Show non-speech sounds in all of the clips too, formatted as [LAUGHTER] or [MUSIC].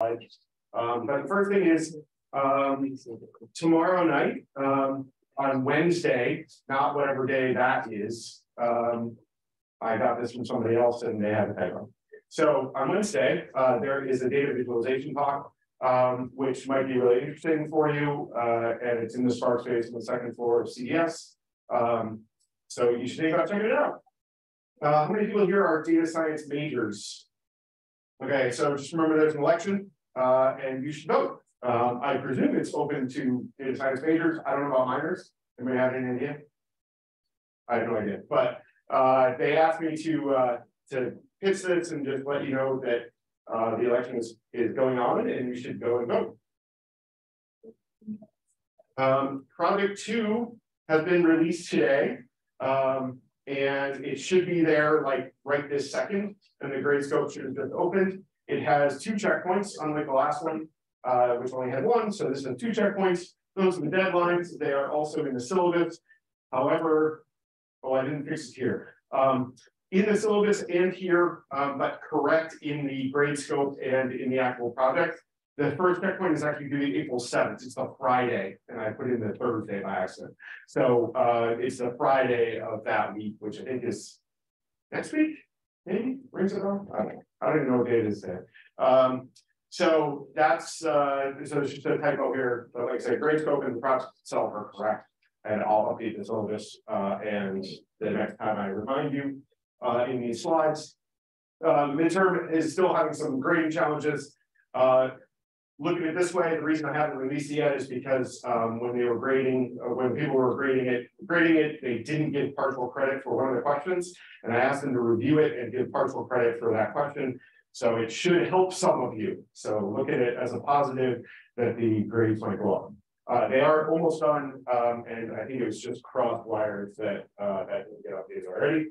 Um, but the first thing is um, tomorrow night, um, on Wednesday, not whatever day that is. Um, I got this from somebody else and they had a. So on Wednesday, uh, there is a data visualization talk, um, which might be really interesting for you. Uh, and it's in the Spark space on the second floor of CES. Um, so you should think about checking it out. Uh, how many people here are data science majors? Okay, so just remember there's an election uh, and you should vote. Um, I presume it's open to data science majors. I don't know about minors. Anybody have any idea? I have no idea. But uh, they asked me to uh, to pitch this and just let you know that uh, the election is, is going on and you should go and vote. Um, project two has been released today. Um, and it should be there like right this second, and the Gradescope should have just opened. It has two checkpoints, unlike the last one, uh, which only had one. So this has two checkpoints. Those are the deadlines. They are also in the syllabus. However, oh, I didn't fix it here. Um, in the syllabus and here, um, but correct in the Gradescope and in the actual project. The first checkpoint is actually due April 7th. It's the Friday, and I put in the Thursday by accident. So uh, it's a Friday of that week, which I think is next week, maybe? Rings it bell? I don't know. I don't even know what day it is there. Um, so that's uh, so it's just a typo here. But like I said, Gradescope and the project itself are correct. And I'll update the syllabus uh, and the next time I remind you uh, in these slides. Uh, midterm is still having some grading challenges. Uh, looking at it this way, the reason I haven't released it yet is because um, when they were grading, uh, when people were grading it, grading it, they didn't give partial credit for one of the questions, and I asked them to review it and give partial credit for that question. So it should help some of you. So look at it as a positive that the grades might go up. Uh, they are almost done, um, and I think it was just cross wires that uh, that didn't get updated already.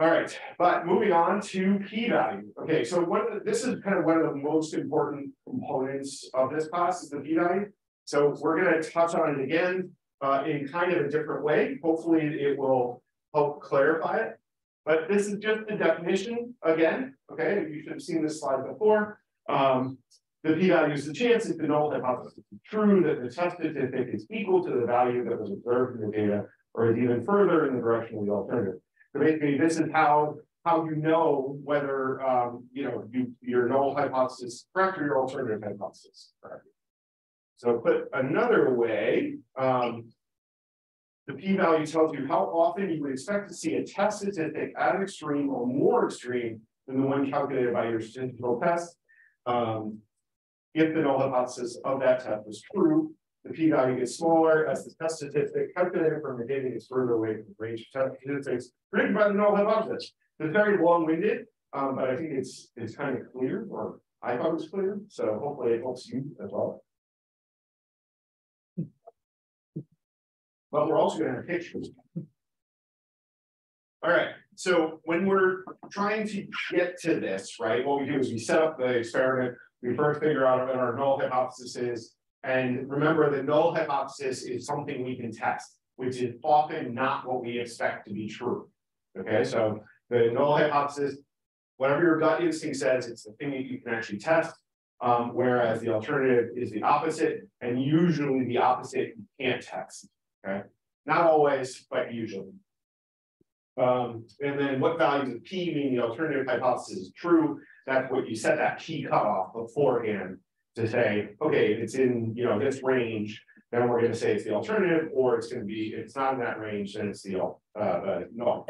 All right, but moving on to p-value. Okay, so what this is kind of one of the most important components of this class is the p-value. So we're going to touch on it again uh, in kind of a different way. Hopefully it will help clarify it. But this is just the definition again. Okay, you should have seen this slide before. Um, the p-value is the chance if the null hypothesis is true that the test statistic is equal to the value that was observed in the data or is even further in the direction of the alternative. Basically, this is how how you know whether um, you know you, your null hypothesis correct or your alternative hypothesis correct. So put another way, um, the p-value tells you how often you would expect to see a test statistic at an extreme or more extreme than the one calculated by your statistical test. Um, if the null hypothesis of that test was true, the p-value gets smaller as the test statistic calculated from the data gets further away from the range of test statistics predicted by the null hypothesis. It's very long-winded, um, but I think it's it's kind of clear, or I thought it was clear. So hopefully it helps you as well. But we're also going to have pictures. All right. So when we're trying to get to this, right, what we do is we set up the experiment. We first figure out what our null hypothesis is. And remember, the null hypothesis is something we can test, which is often not what we expect to be true. Okay, so the null hypothesis, whatever your gut instinct says, it's the thing that you can actually test. Um, whereas the alternative is the opposite, and usually the opposite you can't test. Okay, not always, but usually. Um, and then what values of p mean the alternative hypothesis is true? That's what you set that p cutoff beforehand to say, okay, if it's in you know this range, then we're going to say it's the alternative, or it's going to be if it's not in that range, then it's the uh, uh, no.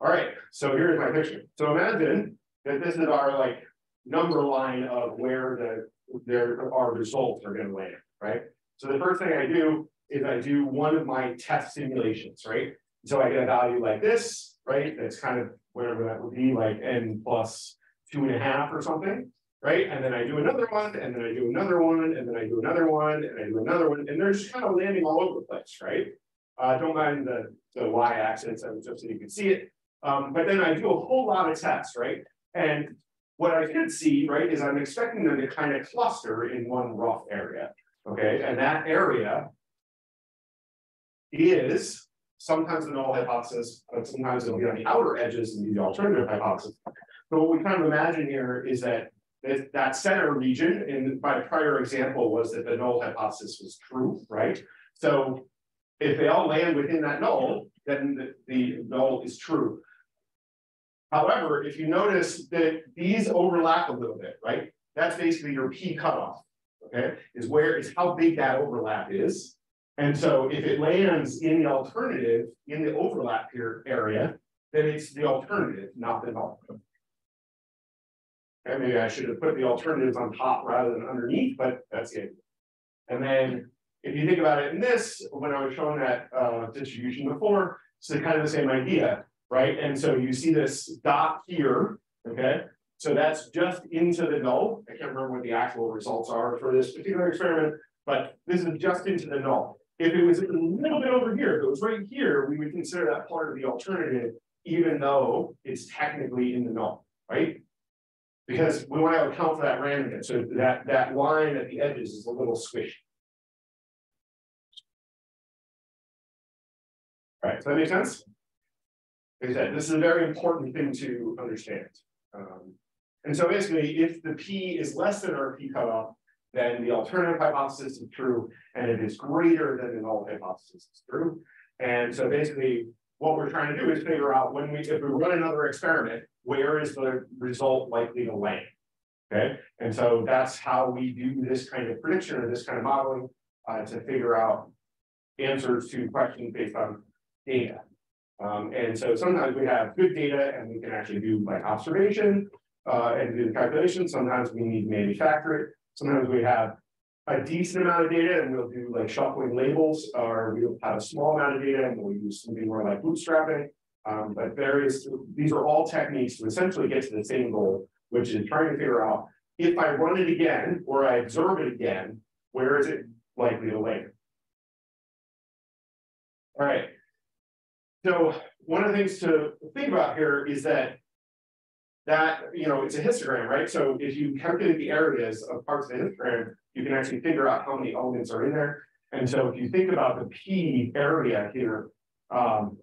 All right, so here's my picture. So imagine that this is our like number line of where the there our results are going to land, right? So the first thing I do is I do one of my test simulations, right? So I get a value like this, right? That's kind of whatever that would be, like n plus two and a half or something right? And then I do another one, and then I do another one, and then I do another one, and I do another one, and they're just kind of landing all over the place, right? Uh, don't mind the, the y-axis, just so you can see it. Um, but then I do a whole lot of tests, right? And what I could see, right, is I'm expecting them to kind of cluster in one rough area, okay? And that area is sometimes the null hypothesis, but sometimes it'll be on the outer edges and be the alternative hypothesis. So what we kind of imagine here is that that, that center region in my prior example was that the null hypothesis was true, right? So if they all land within that null, then the, the null is true. However, if you notice that these overlap a little bit, right? That's basically your P cutoff, okay? Is where is how big that overlap is. And so if it lands in the alternative, in the overlap here area, then it's the alternative, not the null. And maybe I should have put the alternatives on top rather than underneath, but that's it. And then if you think about it in this, when I was showing that uh, distribution before, it's kind of the same idea, right? And so you see this dot here, okay? So that's just into the null. I can't remember what the actual results are for this particular experiment, but this is just into the null. If it was a little bit over here, if it was right here, we would consider that part of the alternative, even though it's technically in the null, right? Because we want to account for that randomness. So that, that line at the edges is a little squishy. All right, does that make sense? Like I said, this is a very important thing to understand. Um, and so basically, if the P is less than our P cutoff, then the alternative hypothesis is true, and it is greater than the null hypothesis is true. And so basically, what we're trying to do is figure out when we, if we run another experiment, where is the result likely to land? Okay, and so that's how we do this kind of prediction or this kind of modeling uh, to figure out answers to questions based on data. Um, and so sometimes we have good data and we can actually do like observation uh, and do the calculation. Sometimes we need to manufacture it. Sometimes we have a decent amount of data and we'll do like shuffling labels or we'll have a small amount of data and we'll use something more like bootstrapping. Um, but various, these are all techniques to essentially get to the same goal, which is trying to figure out if I run it again or I observe it again, where is it likely to land? All right. So one of the things to think about here is that that, you know, it's a histogram, right? So if you calculate the areas of parts of the histogram, you can actually figure out how many elements are in there. And so if you think about the P area here, um,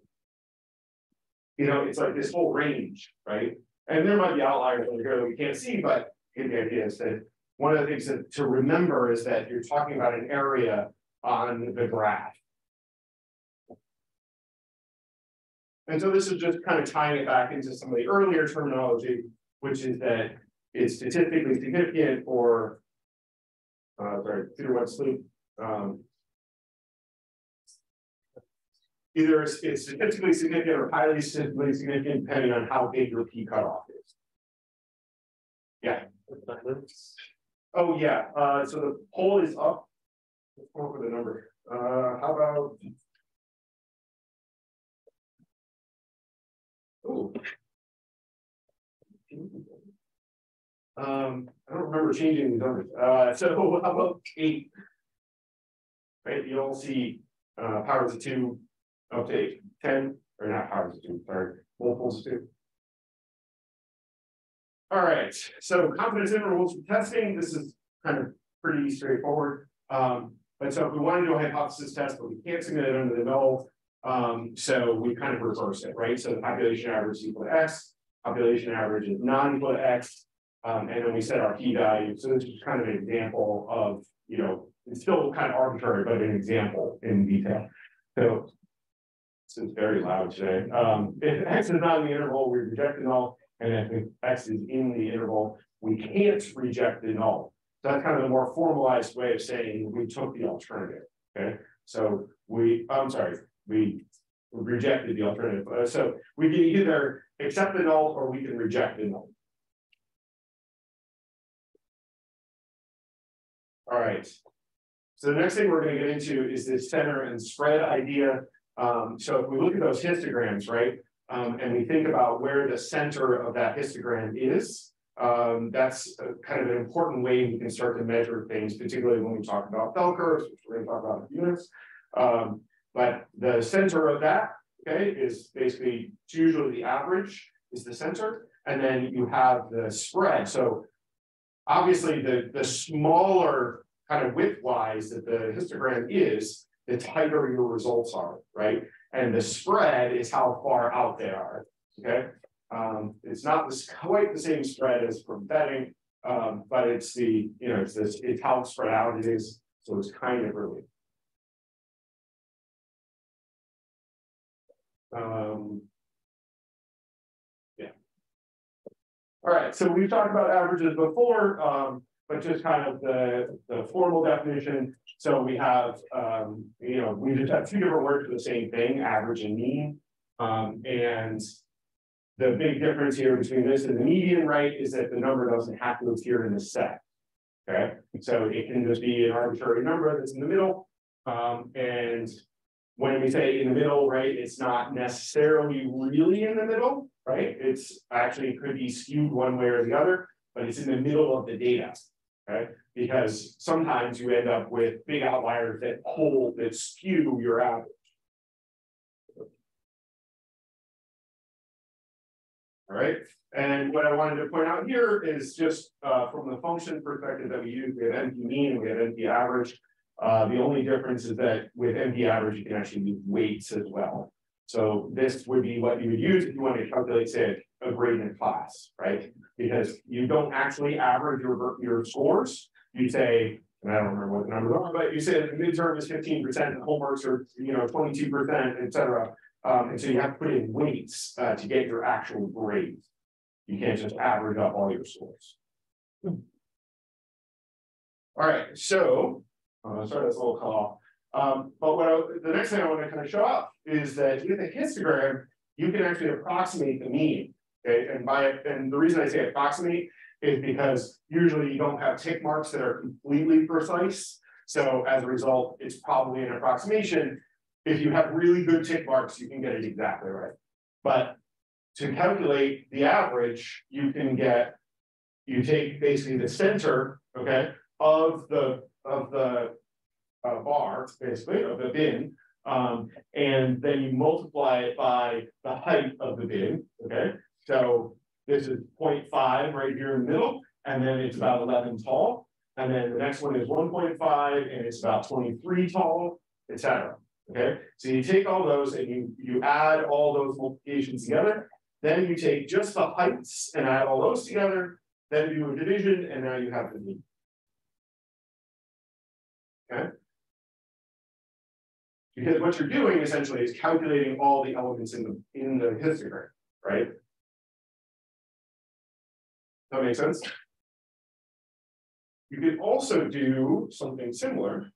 you know, it's like this whole range, right? And there might be outliers over here that we can't see, but the idea is that one of the things that, to remember is that you're talking about an area on the graph. And so this is just kind of tying it back into some of the earlier terminology, which is that it's statistically significant or, uh, sorry, Peter Webb Sloop. Um, either it's, it's statistically significant or highly statistically significant, depending on how big your p cutoff is. Yeah. Oh yeah. Uh, so the poll is up. Let's go for the number. Uh, how about Ooh. Um, I don't remember changing the numbers. Uh, so [LAUGHS] how about eight? Right, you all see uh, powers of two up to eight, 10, or not powers of two, sorry, multiples two. All right, so confidence intervals for testing, this is kind of pretty straightforward. Um, but so if we want to do a hypothesis test, but we can't submit it under the null, um, so we kind of reverse it, right? So the population average is equal to X, population average is not equal to X, um, and then we set our p-value. So this is kind of an example of, you know, it's still kind of arbitrary, but an example in detail. So is very loud today. Um, if X is not in the interval, we reject the null, and if X is in the interval, we can't reject the null. So that's kind of a more formalized way of saying we took the alternative. Okay, so we, I'm sorry, we rejected the alternative. Uh, so we can either accept the null or we can reject the null. All right. So the next thing we're going to get into is this center and spread idea. Um, so if we look at those histograms, right, um, and we think about where the center of that histogram is, um, that's kind of an important way we can start to measure things, particularly when we talk about bell curves, which we're going to talk about in units. Um, but the center of that, okay, is basically usually the average is the center. And then you have the spread. So obviously the, the smaller kind of width-wise that the histogram is, the tighter your results are, right? And the spread is how far out they are, okay? Um, it's not this, quite the same spread as from betting, Um, but it's the, you know, it's this, it's how spread out it is, so it's kind of early. Um. Yeah. All right, so we've talked about averages before, um, but just kind of the, the formal definition. So we have, um, you know, we just have two different words for the same thing, average and mean. Um, and the big difference here between this and the median, right, is that the number doesn't have to appear in the set. Okay, so it can just be an arbitrary number that's in the middle. Um, and when we say in the middle, right, it's not necessarily really in the middle, right? It's actually could be skewed one way or the other, but it's in the middle of the data. Okay, because sometimes you end up with big outliers that hold that skew your average. All right, and what I wanted to point out here is just uh, from the function perspective that we use, we have NP mean we have NP average. Uh, the only difference is that with NP average, you can actually use weights as well. So this would be what you would use if you want to calculate, say, a grade in class, right? Because you don't actually average your, your scores. You say, and I don't remember what the numbers are, but you say the midterm is 15%, the homeworks are, you know, 22%, et cetera. Um, and so you have to put in weights uh, to get your actual grade. You can't just average up all your scores. Hmm. All right, so uh, sorry, that's a little call. Um, but what I, the next thing I want to kind of show up is that with a histogram, you can actually approximate the mean. Okay, and by and the reason I say approximate is because usually you don't have tick marks that are completely precise. So as a result, it's probably an approximation. If you have really good tick marks, you can get it exactly right. But to calculate the average, you can get, you take basically the center, okay, of the of the uh, bar, basically, of the bin, um, and then you multiply it by the height of the bin, okay? So this is 0.5 right here in the middle, and then it's about 11 tall. And then the next one is 1.5, and it's about 23 tall, etc. Okay, so you take all those and you, you add all those multiplications together. Then you take just the heights and add all those together, then do a division, and now you have the mean. Okay. Because what you're doing essentially is calculating all the elements in the in the histogram, right? That makes sense? You could also do something similar.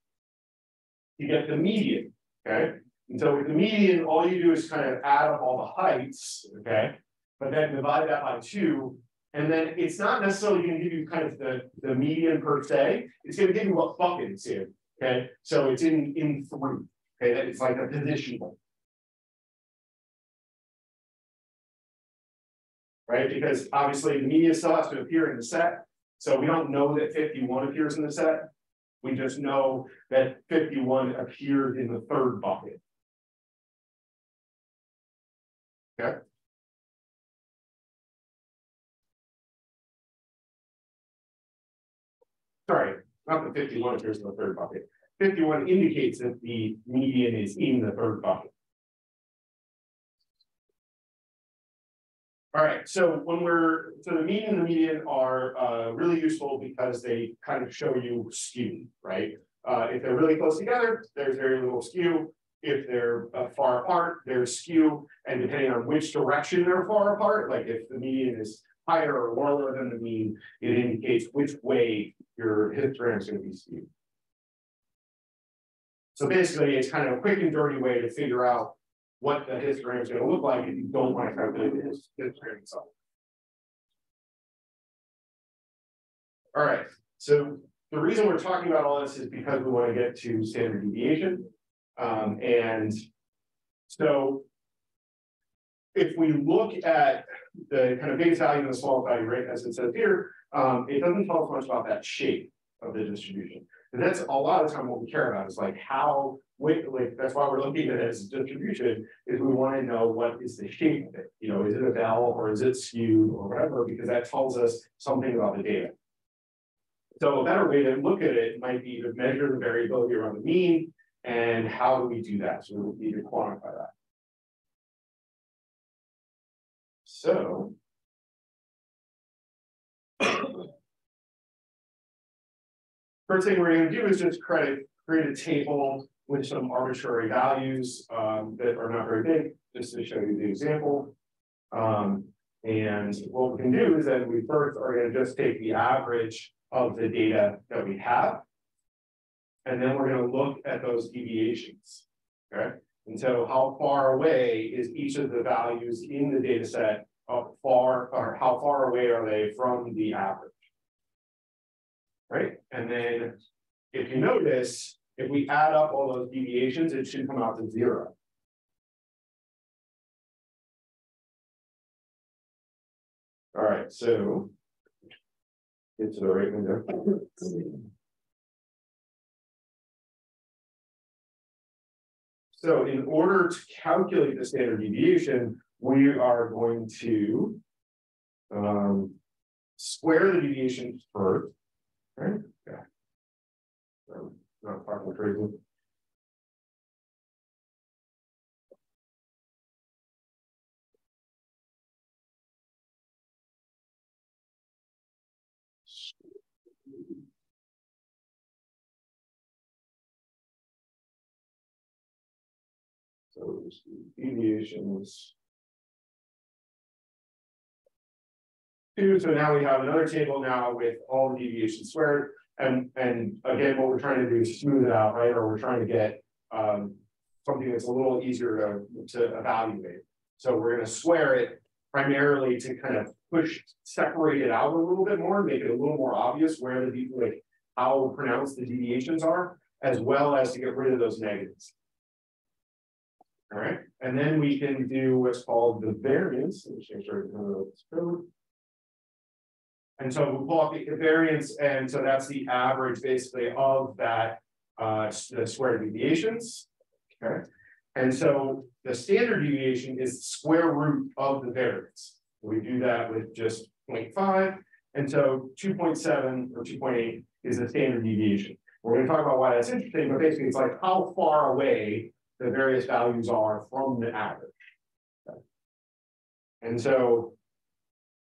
You get the median. Okay. And so with the median, all you do is kind of add up all the heights, okay, but then divide that by two. And then it's not necessarily going to give you kind of the, the median per se, it's going to give you what bucket it's in. Okay, so it's in in three. Okay, that it's like a positional. Right, because obviously the median still has to appear in the set. So we don't know that 51 appears in the set. We just know that 51 appeared in the third bucket. Okay. Sorry, not the 51 appears in the third bucket. 51 indicates that the median is in the third bucket. All right, so when we're, so the mean and the median are uh, really useful because they kind of show you skew, right? Uh, if they're really close together, there's very little skew. If they're uh, far apart, there's skew. And depending on which direction they're far apart, like if the median is higher or lower than the mean, it indicates which way your histogram is going to be skewed. So basically, it's kind of a quick and dirty way to figure out what the histogram is going to look like if you don't want to calculate the histogram itself. All right, so the reason we're talking about all this is because we want to get to standard deviation. Um, and so if we look at the kind of biggest value and the smallest value, right, as it says here, um, it doesn't tell us much about that shape of the distribution. And that's a lot of time what we care about is like how like that's why we're looking at as distribution, is we want to know what is the shape of it. You know, is it a bell or is it skewed or whatever, because that tells us something about the data. So a better way to look at it might be to measure the variability around the mean, and how do we do that? So we need to quantify that. So first thing we're gonna do is just create, create a table with some arbitrary values um, that are not very big, just to show you the example. Um, and what we can do is that we first are gonna just take the average of the data that we have. And then we're gonna look at those deviations, okay? And so how far away is each of the values in the data set far or how far away are they from the average? Right? And then if you notice, if we add up all those deviations, it should come out to zero. All right, so get to the right window. So in order to calculate the standard deviation, we are going to um, square the deviation first, right? Yeah. Not talking crazy. So deviations. Two, so now we have another table now with all the deviations squared. And, and again, what we're trying to do is smooth it out, right? Or we're trying to get um, something that's a little easier to, to evaluate. So we're going to swear it primarily to kind of push, separate it out a little bit more, make it a little more obvious where the, like, how pronounced the deviations are, as well as to get rid of those negatives. All right, and then we can do what's called the variance. Let me change code. And so we pull up the variance, and so that's the average basically of that uh, the square deviations. Okay, and so the standard deviation is the square root of the variance. We do that with just 0.5, and so 2.7 or 2.8 is the standard deviation. We're going to talk about why that's interesting, but basically it's like how far away the various values are from the average. Okay. And so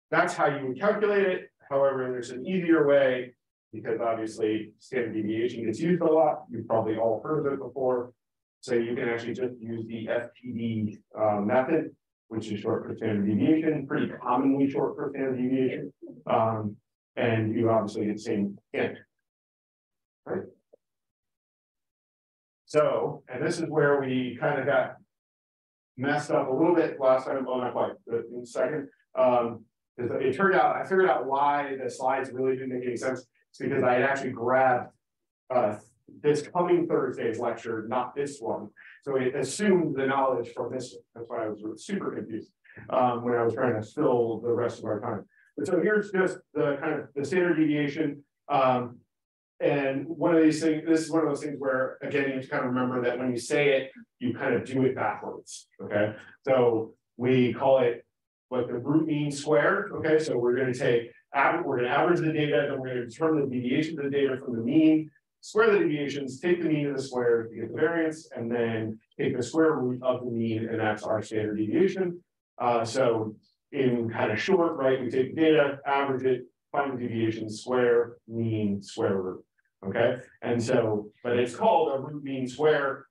that's how you would calculate it. However, there's an easier way because obviously standard deviation gets used a lot. You've probably all heard of it before. So you can actually just use the STD uh, method, which is short for standard deviation, pretty commonly short for standard deviation. Um, and you obviously get the same answer. Right? So, and this is where we kind of got messed up a little bit last time, well, not quite, but in a second. Um, it turned out, I figured out why the slides really didn't make any sense. It's because I had actually grabbed uh, this coming Thursday's lecture, not this one. So it assumed the knowledge from this. That's why I was super confused um, when I was trying to fill the rest of our time. But so here's just the kind of the standard deviation. Um, and one of these things, this is one of those things where, again, you have to kind of remember that when you say it, you kind of do it backwards. Okay. So we call it what the root mean squared. Okay. So we're going to take, we're going to average the data, then we're going to determine the deviation of the data from the mean, square the deviations, take the mean of the square to get the variance, and then take the square root of the mean, and that's our standard deviation. Uh, so in kind of short, right, we take data, average it, find the deviation, square, mean, square root. Okay, and so, but it's called a root mean square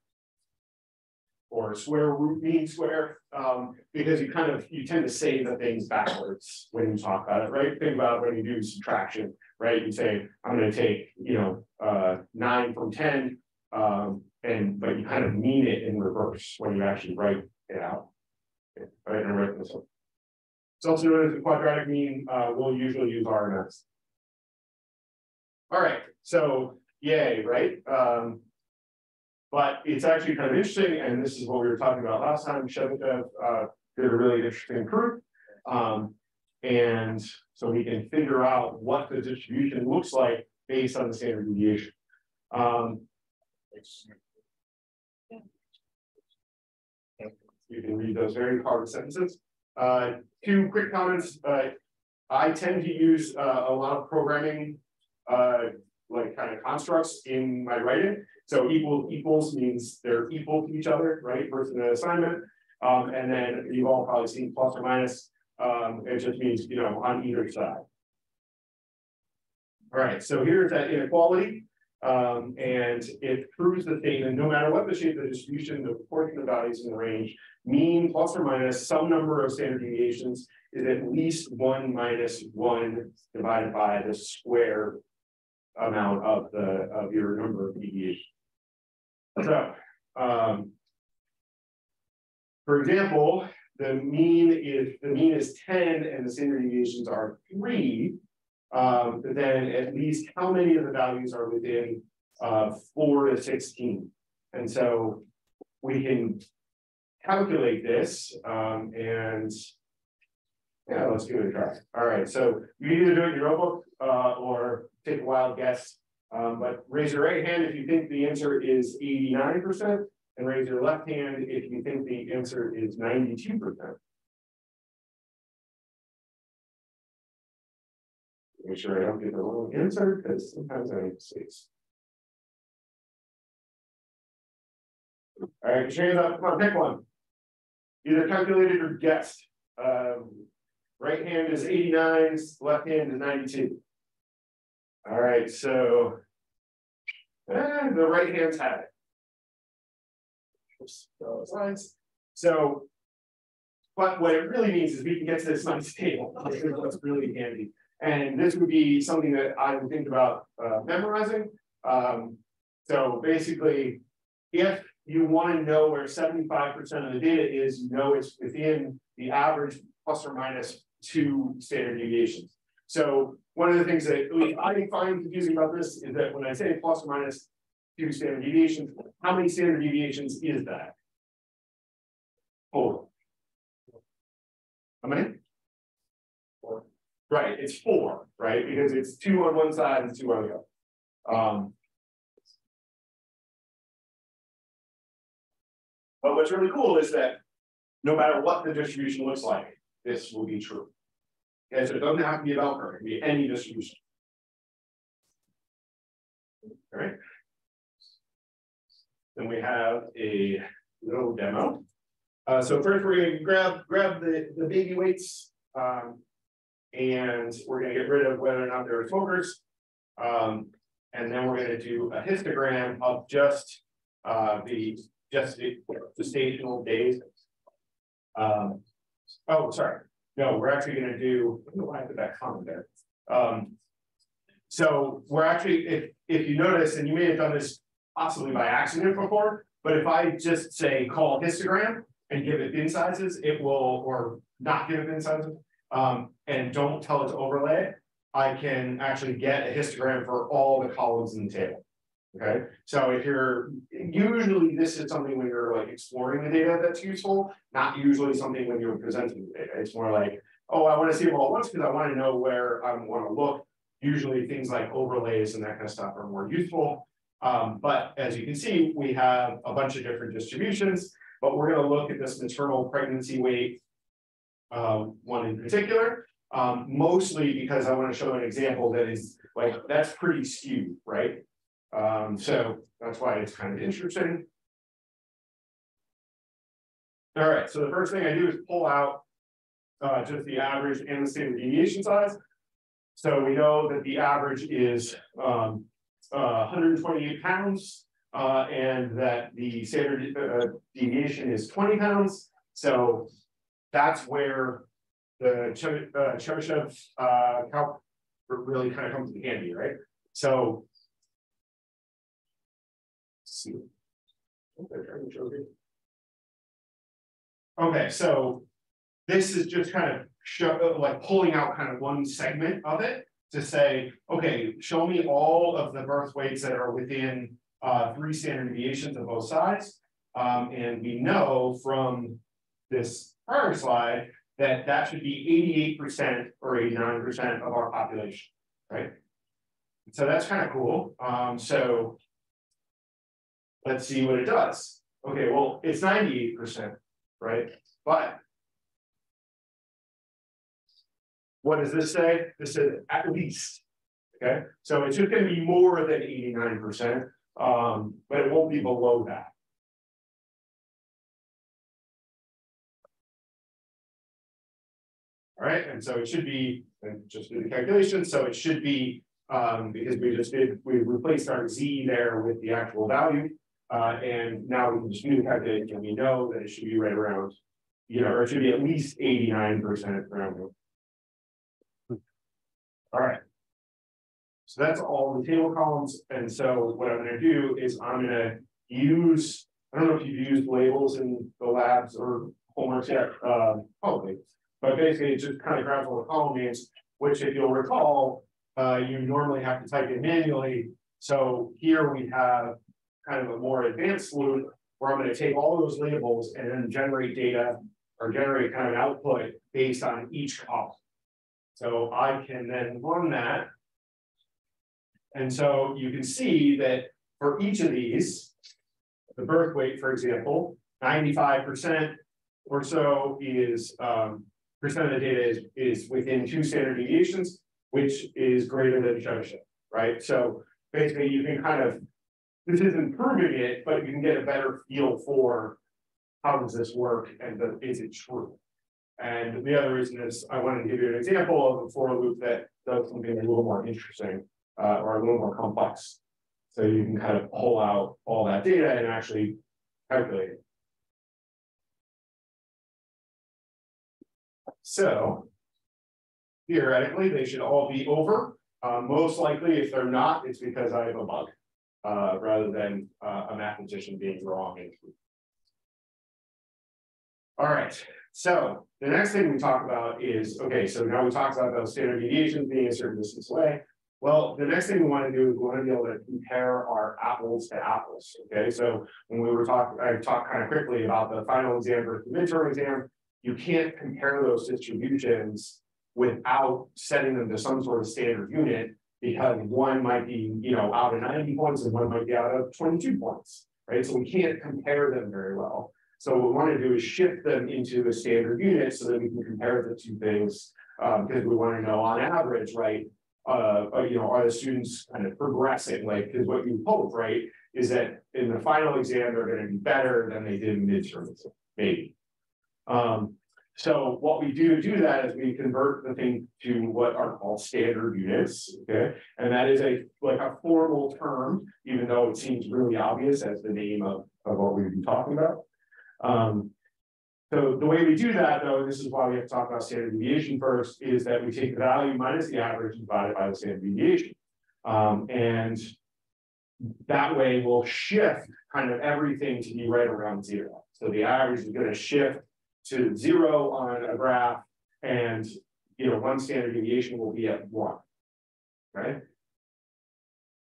or square root mean square um, because you kind of you tend to say the things backwards when you talk about it, right? Think about when you do subtraction, right? You say I'm going to take you know uh, nine from ten, um, and but you kind of mean it in reverse when you actually write it out. Okay, right, and write this up. It's also known as the quadratic mean. Uh, we'll usually use RMS. All right, so yay, right? Um, but it's actually kind of interesting, and this is what we were talking about last time. Chebyshev uh, did a really interesting proof. Um, and so we can figure out what the distribution looks like based on the standard deviation. Um, you can read those very hard sentences. Uh, two quick comments. Uh, I tend to use uh, a lot of programming, uh, like kind of constructs in my writing. So equal equals means they're equal to each other, right? Versus an assignment. Um, and then you've all probably seen plus or minus. Um, it just means, you know, on either side. All right, so here's that inequality. Um, and it proves the statement, no matter what the shape of the distribution, the proportion of values in the range, mean plus or minus some number of standard deviations is at least one minus one divided by the square amount of the, of your number of deviations. So, um, for example, the mean is, the mean is ten and the standard deviations are three, um, then at least how many of the values are within uh, four to sixteen? And so we can calculate this um, and yeah, let's give it a try. All right, so you either do it in your notebook uh, or take a wild guess. Um, but raise your right hand if you think the answer is 89%, and raise your left hand if you think the answer is 92%. Make sure I don't get the wrong answer because sometimes I make mistakes. All right, hands up. Come on, pick one. Either calculated or guessed. Um, right hand is 89, left hand is 92. All right, so eh, the right hand's had it. Lines. So, but what it really means is we can get to this nice table. [LAUGHS] That's really handy. And this would be something that I would think about uh, memorizing. Um, so basically, if you want to know where 75% of the data is, you know it's within the average plus or minus two standard deviations. So one of the things that I find confusing about this is that when I say plus or minus two standard deviations, how many standard deviations is that? Four. How many? Four. Right, it's four, right? Because it's two on one side and two on the other. Um, But what's really cool is that no matter what the distribution looks like, this will be true. Okay, so it doesn't have to be a bell curve, it can be any distribution. All right. Then we have a little demo. Uh, so first we're going to grab grab the, the baby weights um, and we're going to get rid of whether or not they're smokers. Um, and then we're going to do a histogram of just uh, the just the gestational days. Um, oh, sorry. No, we're actually going to do, why put that comment there. Um, so we're actually, if, if you notice, and you may have done this possibly by accident before, but if I just say call histogram and give it bin sizes, it will, or not give it bin sizes, um, and don't tell it to overlay, I can actually get a histogram for all the columns in the table. Okay, so if you're usually this is something when you're like exploring the data that's useful, not usually something when you're presenting the data. It's more like, oh, I want to see it all at once because I want to know where I want to look. Usually things like overlays and that kind of stuff are more useful. Um, but as you can see, we have a bunch of different distributions, but we're going to look at this maternal pregnancy weight um, one in particular, um, mostly because I want to show an example that is like, that's pretty skewed, right? Um, so that's why it's kind of interesting. All right, so the first thing I do is pull out uh, just the average and the standard deviation size. So we know that the average is um, uh, 128 pounds uh, and that the standard uh, deviation is 20 pounds. So that's where the Ch uh, Chebyshev uh, calc really kind of comes in handy, right? So see. Okay, so this is just kind of show, like pulling out kind of one segment of it to say, okay, show me all of the birth weights that are within uh, three standard deviations of both sides. Um, and we know from this prior slide that that should be 88% or 89% of our population, right? So that's kind of cool. Um, so Let's see what it does. Okay, well, it's 98%, right? But what does this say? This says at least. Okay, so it's just going to be more than 89%, um, but it won't be below that. All right, and so it should be, and just do the calculation, so it should be Um, because we just did, we replaced our Z there with the actual value. Uh, and now we can just do the calculation and we know that it should be right around, you know, or it should be at least eighty-nine percent rounding. All right. So that's all the table columns. And so what I'm gonna do is I'm gonna use, I don't know if you've used labels in the labs or homework yet, uh, probably. But basically it just kind of grabs all the column names, which if you'll recall, uh, you normally have to type in manually. So here we have kind of a more advanced loop where I'm going to take all those labels and then generate data or generate kind of an output based on each column. So I can then run that. And so you can see that for each of these, the birth weight, for example, 95% or so is um, percent of the data is, is within two standard deviations, which is greater than Shosha, right? So basically you can kind of, this isn't proving it, but you can get a better feel for how does this work and the, is it true? And the other reason is I wanted to give you an example of a for loop that does something a little more interesting uh, or a little more complex. So you can kind of pull out all that data and actually calculate it. So theoretically, they should all be over. Uh, most likely, if they're not, it's because I have a bug uh, rather than uh, a mathematician being wrong. All right, so the next thing we talk about is, okay, so now we talked about those standard deviations being a certain distance away. Well, the next thing we want to do is we want to be able to compare our apples to apples. Okay, so when we were talking, I talked kind of quickly about the final exam versus the midterm exam you can't compare those distributions without setting them to some sort of standard unit because one might be, you know, out of 90 points and one might be out of 22 points, right? So we can't compare them very well. So what we want to do is shift them into a standard unit so that we can compare the two things um, because we want to know on average, right? Uh, uh, you know, are the students kind of progressing? Like, because what you hope, right, is that in the final exam they're going to be better than they did in midterms, maybe. Um, so what we do to do that is we convert the thing to what are called standard units, okay? And that is a like a formal term, even though it seems really obvious as the name of, of what we've been talking about. Um, so the way we do that, though, this is why we have to talk about standard deviation first, is that we take the value minus the average divided by the standard deviation. Um, and that way we'll shift kind of everything to be right around zero. So the average is going to shift to zero on a graph and you know one standard deviation will be at one, right?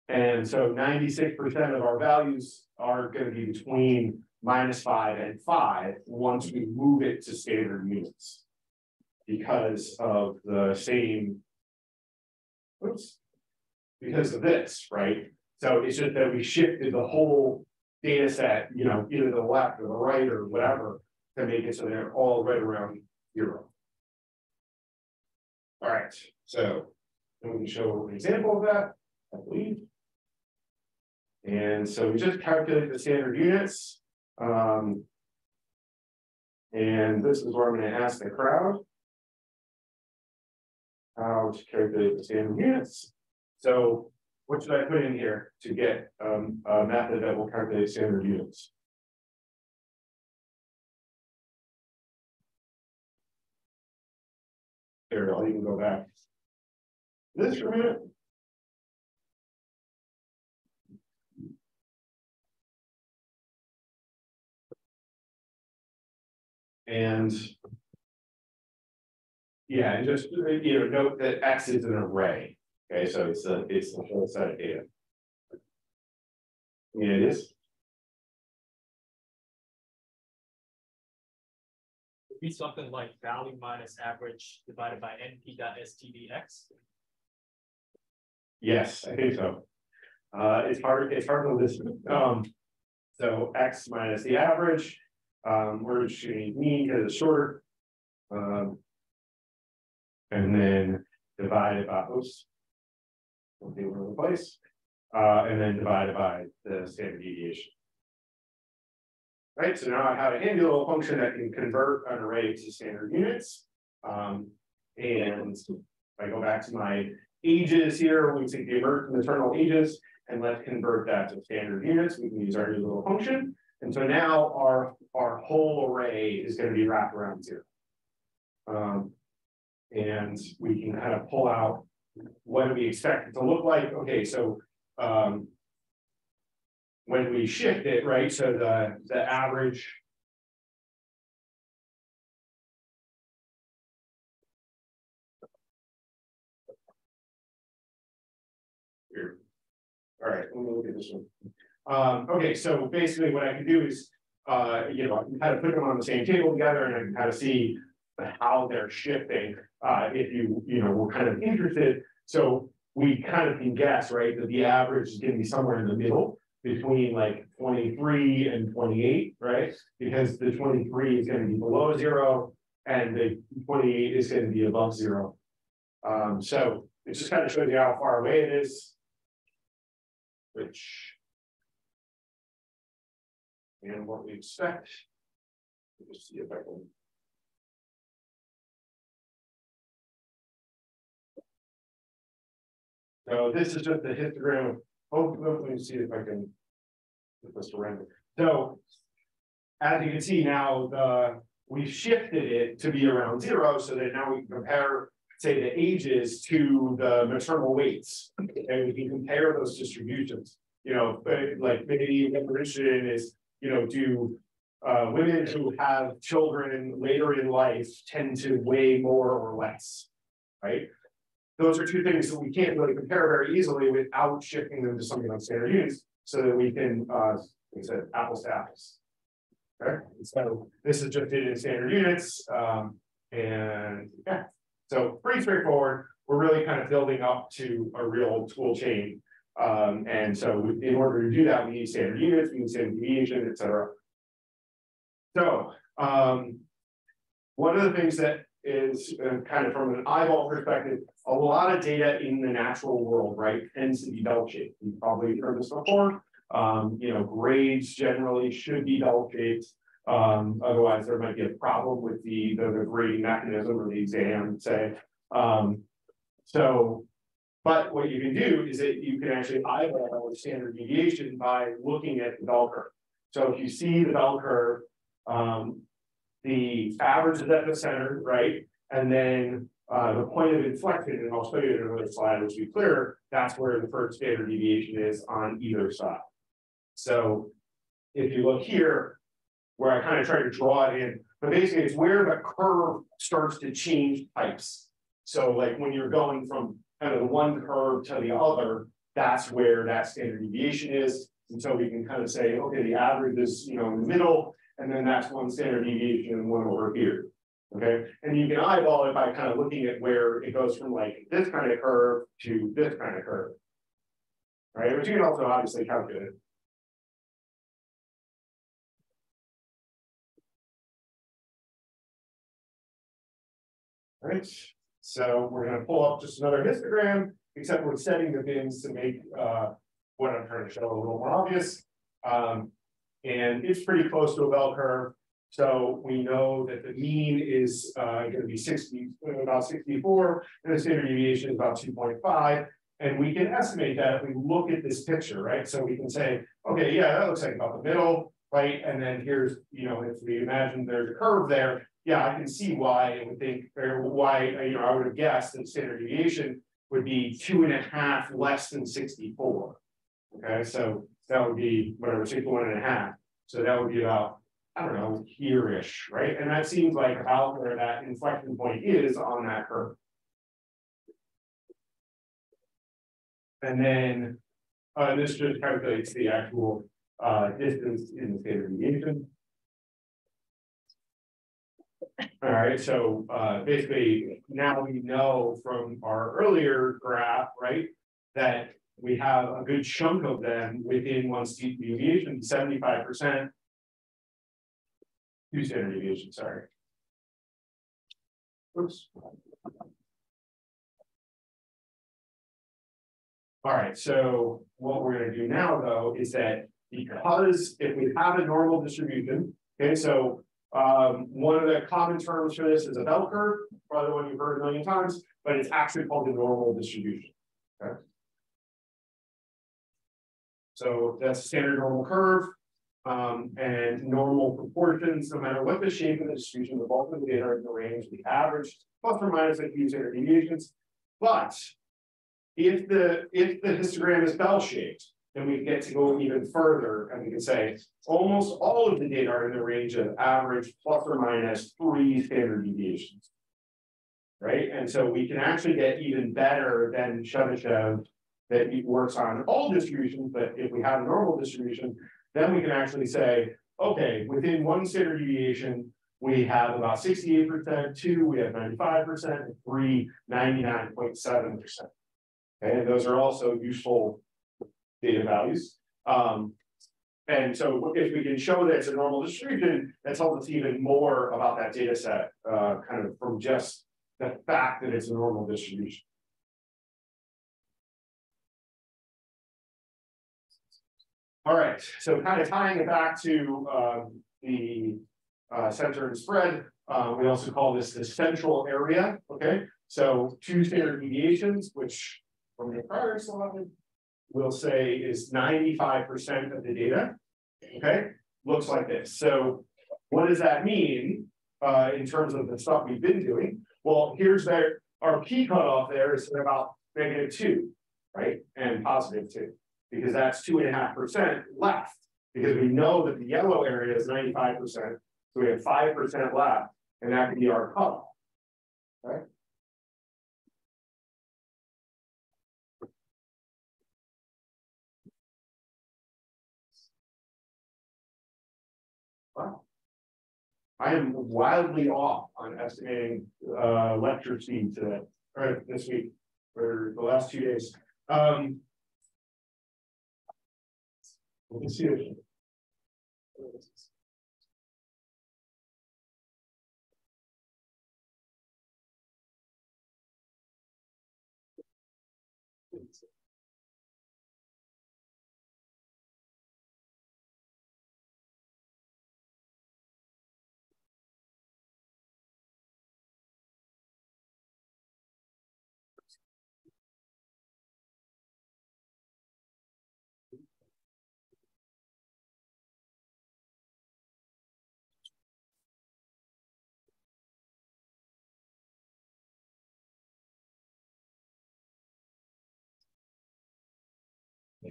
And so 96% of our values are going to be between minus five and five once we move it to standard units because of the same, oops, because of this, right? So it's just that we shifted the whole data set, you know, either to the left or the right or whatever, to make it so they're all right around zero. All right, so we can show an example of that, I believe. And so we just calculate the standard units. Um, and this is where I'm going to ask the crowd how to calculate the standard units. So what should I put in here to get um, a method that will calculate standard units? There, I'll even go back. This for a minute. And yeah, and just you know, note that X is an array. Okay, so it's a, it's the whole set of data. Yeah, it is. Be something like value minus average divided by np dot stdx? Yes, I think so. Uh, it's hard, it's hard to listen. Um, so x minus the average, um, we're just shooting mean because it's shorter. Um, and then divided by, oops, something in the place, uh, and then divided by the standard deviation. Right, so now I have a handy little function that can convert an array to standard units. Um, and if I go back to my ages here, we take the maternal ages and let's convert that to standard units. We can use our new little function. And so now our, our whole array is going to be wrapped around zero. Um, and we can kind of pull out what we expect it to look like. Okay, so um, when we shift it, right? So the, the average Here. All right, let me look at this one. Um, okay, so basically what I can do is, uh, you know, I can kind of put them on the same table together and I can kind of see how they're shifting, uh, if you, you know, we're kind of interested. So we kind of can guess, right, that the average is gonna be somewhere in the middle between like twenty-three and twenty-eight, right? Because the twenty-three is gonna be below zero and the twenty-eight is gonna be above zero. Um, so it just kind of shows you how far away it is. Which. And what we expect. Let's see if I can. So this is just a histogram. Hopefully, let me see if I can. get this to render. So. As you can see now, the, we shifted it to be around zero so that now we can compare, say, the ages to the maternal weights. And we can compare those distributions. You know, like maybe what we're interested in is, you know, do uh, women who have children later in life tend to weigh more or less, right? Those are two things that we can't really compare very easily without shifting them to something like standard units so that we can, uh, like I said, apples to apples. Okay, so this is just in standard units. Um, and yeah, so pretty straightforward. We're really kind of building up to a real tool chain. Um, and so in order to do that, we need standard units, we need standard deviation, et cetera. So um, one of the things that is uh, kind of from an eyeball perspective, a lot of data in the natural world, right, tends to be bell shaped. You've probably heard this before. Um, you know, grades generally should be bell shaped. Um, otherwise, there might be a problem with the, the, the grading mechanism or the exam, say. Um, so, but what you can do is that you can actually eyeball the standard deviation by looking at the bell curve. So if you see the bell curve, um, the average is at the center, right? And then uh, the point of inflection, and I'll show you in another slide, which will be clearer, that's where the first standard deviation is on either side. So if you look here, where I kind of try to draw it in, but basically it's where the curve starts to change types. So like when you're going from kind of the one curve to the other, that's where that standard deviation is. And so we can kind of say, okay, the average is, you know, in the middle, and then that's one standard deviation and one over here. Okay, and you can eyeball it by kind of looking at where it goes from like this kind of curve to this kind of curve. Right, but you can also obviously calculate it. Right, so we're going to pull up just another histogram, except we're setting the bins to make uh, what I'm trying to show a little more obvious. Um, and it's pretty close to a bell curve. So we know that the mean is uh, going to be 60, about 64, and the standard deviation is about 2.5. And we can estimate that if we look at this picture, right? So we can say, okay, yeah, that looks like about the middle, right? And then here's, you know, if we imagine there's a curve there, yeah, I can see why it would think, or why, you know, I would have guessed that standard deviation would be two and a half less than 64. Okay, so that would be whatever, 61 and a half. So that would be about, I don't know, here-ish, right? And that seems like about where that inflection point is on that curve. And then uh, this just calculates the actual uh, distance in the state standard deviation. All right, so uh, basically now we know from our earlier graph, right, that we have a good chunk of them within one standard deviation, 75%. Two standard deviation, sorry. Oops. All right, so what we're going to do now, though, is that because if we have a normal distribution, okay, so um, one of the common terms for this is a bell curve, probably one you've heard a million times. but it's actually called the normal distribution. Okay. So that's standard normal curve. Um, and normal proportions, no matter what the shape of the distribution, the bulk of the data are in the range, of the average, plus or minus a few standard deviations. But if the if the histogram is bell shaped, then we get to go even further and we can say almost all of the data are in the range of average plus or minus three standard deviations. Right, and so we can actually get even better than Chebyshev that it works on all distributions, but if we have a normal distribution, then we can actually say, okay, within one standard deviation, we have about 68%, two, we have 95%, and three, 99.7%. Okay, and those are also useful data values. Um, and so if we can show that it's a normal distribution, that tells us even more about that data set, uh, kind of from just the fact that it's a normal distribution. All right, so kind of tying it back to uh, the uh, center and spread, uh, we also call this the central area, okay? So two standard deviations, which from the prior slide, we'll say is 95% of the data, okay? Looks like this. So what does that mean uh, in terms of the stuff we've been doing? Well, here's our p cutoff there is about negative two, right? And positive two because that's two and a half percent left. Because we know that the yellow area is 95%. So we have 5% left, and that could be our cutoff. Right? Wow. I am wildly off on estimating uh, lecture speed today, or this week, for the last two days. Um, it.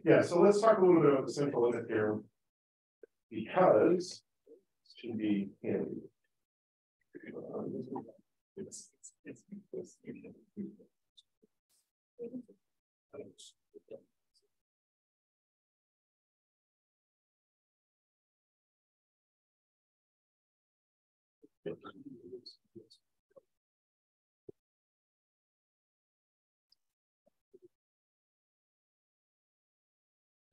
Yeah, so let's talk a little bit about the central limit theorem. Because it should be handy. It's,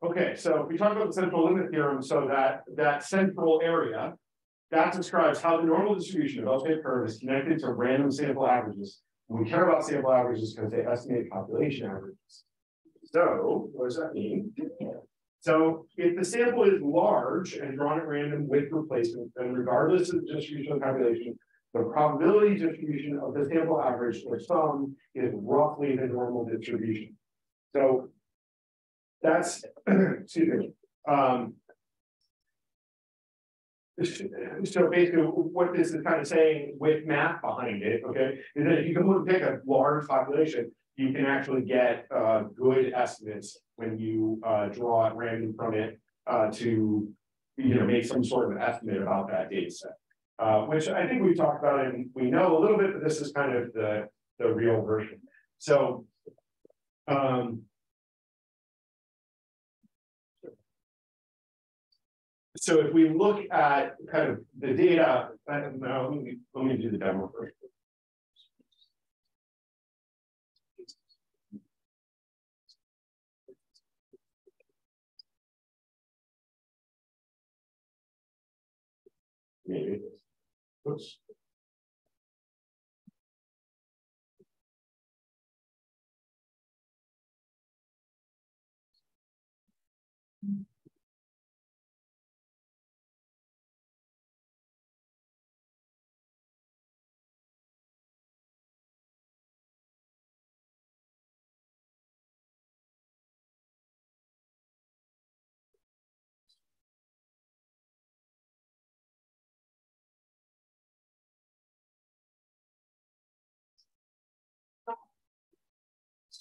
Okay, so we talk about the central limit theorem, so that that central area, that describes how the normal distribution of bell-shaped curve is connected to random sample averages. And we care about sample averages because they estimate population averages. So what does that mean? So if the sample is large and drawn at random with replacement, then regardless of the distribution of the population, the probability distribution of the sample average or sum is roughly the normal distribution. So that's, [CLEARS THROAT] excuse me. Um, so basically what this is kind of saying with math behind it, okay, is that if you and pick a large population, you can actually get uh, good estimates when you uh, draw at random from it uh, to you know make some sort of estimate about that data set. Uh, which I think we've talked about and we know a little bit, but this is kind of the, the real version. So um, So if we look at kind of the data, now let me, let me do the demo first. Maybe. Oops.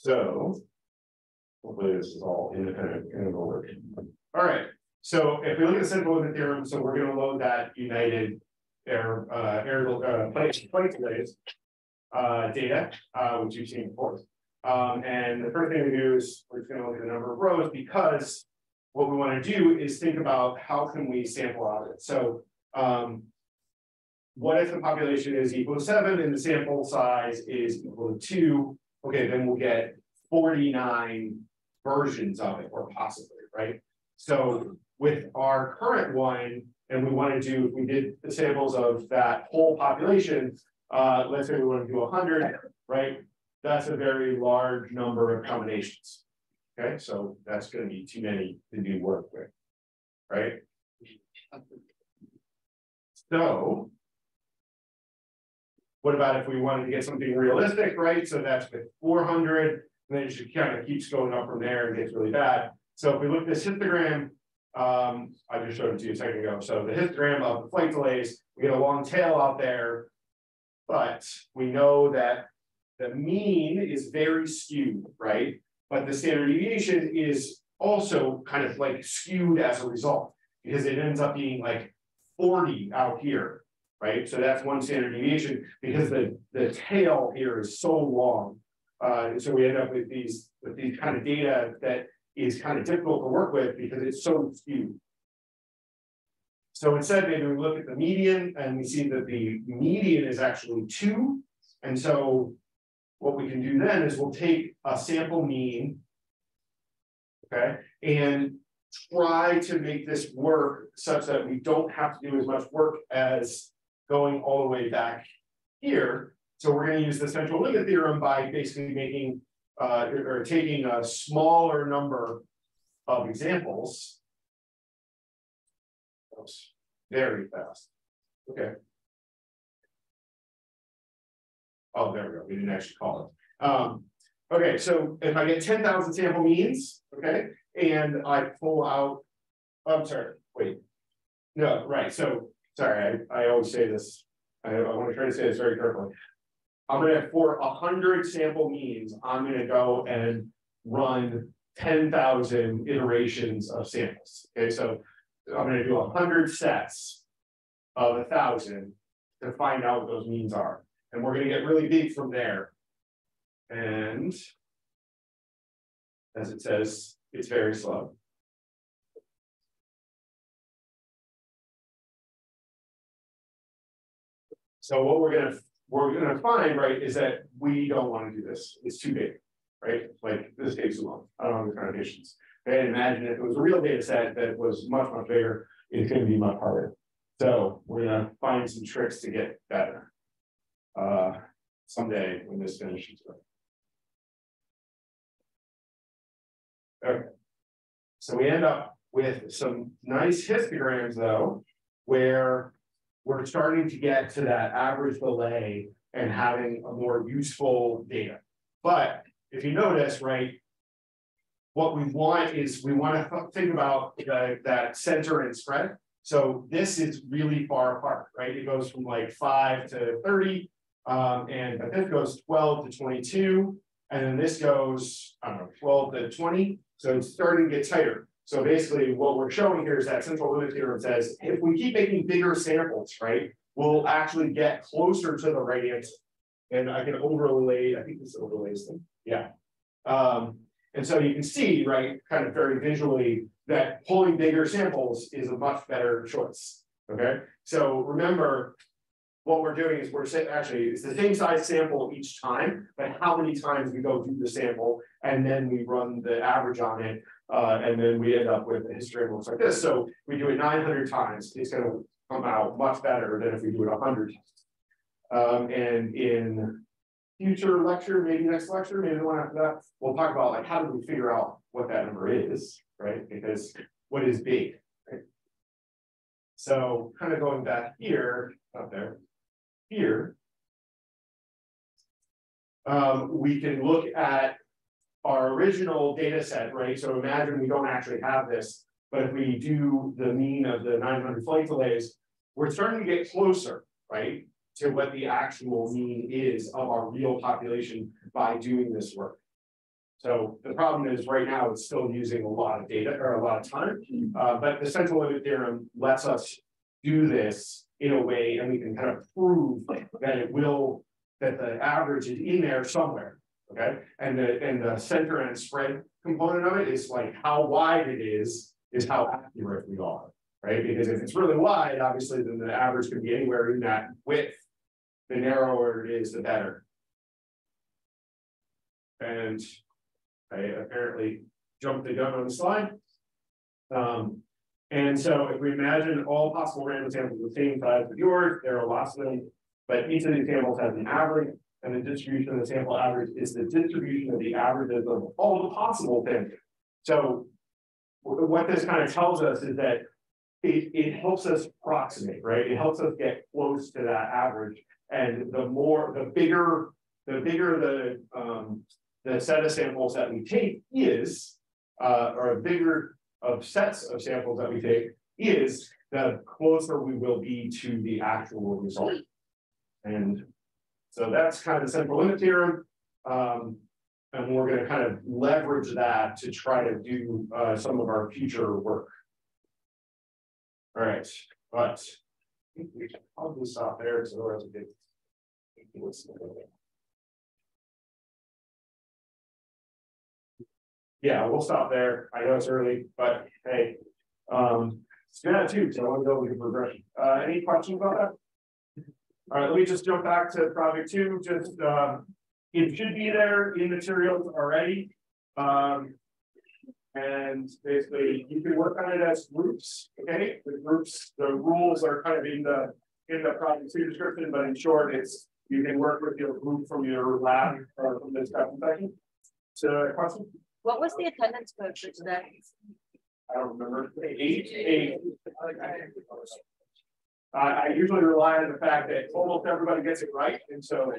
So. Hopefully this is all independent it'll work. All right, so if we look at the central limit theorem, so we're gonna load that united air, uh, air, uh, plate delays. Uh, data, uh, which you've seen before. Um, and the first thing we do is we're just gonna look at the number of rows because. What we wanna do is think about how can we sample out it, so, um. What if the population is equal to seven and the sample size is equal to two? Okay, then we'll get forty-nine versions of it, or possibly, right? So with our current one, and we want to do, we did the samples of that whole population, uh, let's say we want to do hundred, right? That's a very large number of combinations. Okay, so that's going to be too many to do work with, right? So. What about if we wanted to get something realistic, right? So that's with four hundred, and then it just kind of keeps going up from there and gets really bad. So if we look at this histogram, um, I just showed it to you a second ago. So the histogram of the flight delays, we get a long tail out there. But we know that the mean is very skewed, right? But the standard deviation is also kind of like skewed as a result because it ends up being like 40 out here, right? So that's one standard deviation because the, the tail here is so long. Uh, and so we end up with these with these kind of data that is kind of difficult to work with because it's so skewed. So instead, maybe we look at the median and we see that the median is actually two. And so what we can do then is we'll take a sample mean, okay, and try to make this work such that we don't have to do as much work as going all the way back here. So we're going to use the central limit theorem by basically making uh, or taking a smaller number of examples. Oops, very fast. Okay. Oh, there we go. We didn't actually call it. Um, okay, so if I get 10,000 sample means, okay, and I pull out, I'm sorry, wait. No, right. So sorry, I, I always say this. I, I want to try to say this very carefully. I'm gonna, for a hundred sample means, I'm gonna go and run ten thousand iterations of samples. Okay, so I'm gonna do a hundred sets of a thousand to find out what those means are. And we're gonna get really big from there. And as it says, it's very slow. So what we're gonna we're gonna find, right, is that we don't want to do this. It's too big, right? Like this takes too long. I don't have the of patience. Imagine if it was a real data set that was much, much bigger, it's gonna be much harder. So we're gonna find some tricks to get better. Uh someday when this finishes. Okay. So we end up with some nice histograms though, where we're starting to get to that average delay and having a more useful data. But if you notice, right, what we want is we want to think about the, that center and spread. So this is really far apart, right? It goes from like five to 30, um, and this goes 12 to 22, and then this goes, I don't know, 12 to 20. So it's starting to get tighter. So basically what we're showing here is that central limit theorem says, if we keep making bigger samples, right, we'll actually get closer to the right answer. And I can overlay, I think this overlays them, yeah. Um, and so you can see, right, kind of very visually that pulling bigger samples is a much better choice, okay? So remember, what we're doing is we're actually, it's the same size sample each time, but how many times we go do the sample and then we run the average on it uh, and then we end up with a history that looks like this. So we do it 900 times, it's going to come out much better than if we do it 100 times. Um, and in future lecture, maybe next lecture, maybe the one after that, we'll talk about like how do we figure out what that number is, right? Because what is big, right? So kind of going back here, up there, here, um, we can look at our original data set, right? So imagine we don't actually have this, but if we do the mean of the 900 flight delays, we're starting to get closer, right? To what the actual mean is of our real population by doing this work. So the problem is right now it's still using a lot of data or a lot of time, uh, but the central limit theorem lets us do this in a way and we can kind of prove that it will, that the average is in there somewhere. Okay, and the, and the center and spread component of it is like how wide it is, is how accurate we are. Right, because if it's really wide, obviously, then the average could be anywhere in that width. The narrower it is, the better. And I apparently jumped the gun on the slide. Um, and so if we imagine all possible random samples of the same size as yours, there are lots of them, but each of these samples has an average, and the distribution of the sample average is the distribution of the averages of all the possible things. So what this kind of tells us is that it, it helps us approximate, right? It helps us get close to that average. And the more, the bigger, the bigger the um, the set of samples that we take is, uh, or a bigger of sets of samples that we take is, the closer we will be to the actual result. And so that's kind of the central limit theorem. Um, and we're going to kind of leverage that to try to do uh, some of our future work. All right, but we can probably stop there because otherwise we get. Yeah, we'll stop there. I know it's early, but hey, um, it's good attitude, so I want to go with the progression. Uh, any questions about that? All right, let me just jump back to project two. Just um, it should be there in materials already. Um, and basically you can work on it as groups. Okay, the groups, the rules are kind of in the in the project two description, but in short, it's you can work with your group from your lab or from this discussion section. So, question? What was the attendance code for today? I don't remember. Eight, eight. I, I usually rely on the fact that almost everybody gets it right, and so